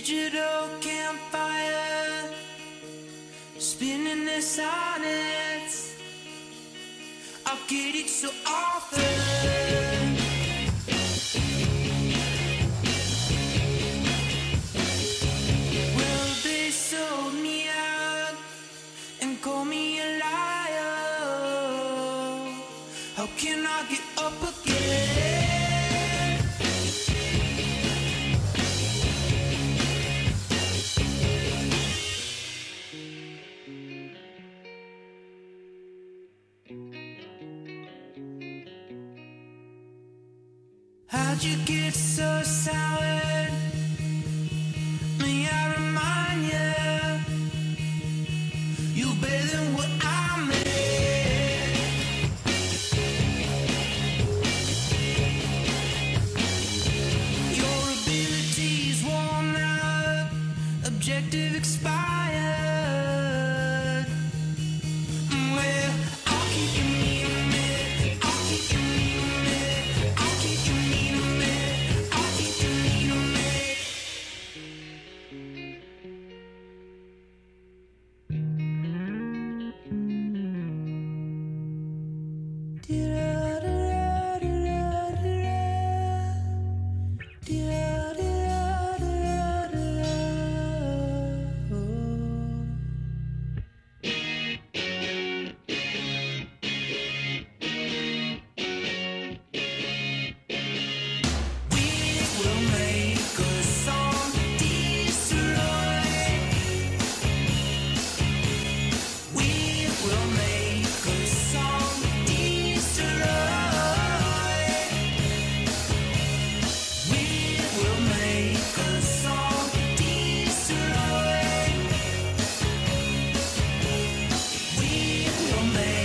digital campfire, spinning the sonnets. I get it so often. Well, they sold me out and call me a liar. How can I get up again? How'd you get so sour? May I remind you, you better than what I made. Your abilities worn out, objective expired. make